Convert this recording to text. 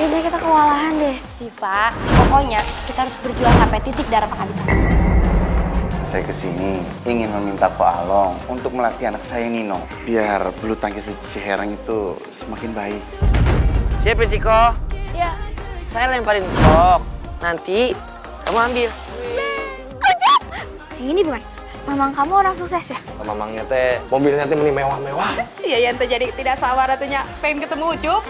Kayaknya kita kewalahan deh. Siva, pokoknya kita harus berjuang sampai titik darah penghabisan. Saya ke sini ingin meminta Pak Along untuk melatih anak saya Nino. Biar bulu tangkis Ciherang itu semakin baik. Siapa Ciko? Iya. Saya lemparin kok. Nanti kamu ambil. Yang ini bukan? Mamang kamu orang sukses ya? Oh, mamangnya teh mobilnya teh meni mewah-mewah. Iya, yang terjadi tidak sabar atunya pengen ketemu Ucup.